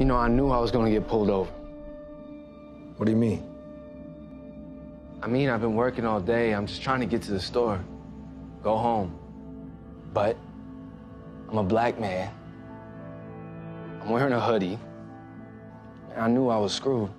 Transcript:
You know, I knew I was gonna get pulled over. What do you mean? I mean, I've been working all day. I'm just trying to get to the store, go home. But I'm a black man. I'm wearing a hoodie. I knew I was screwed.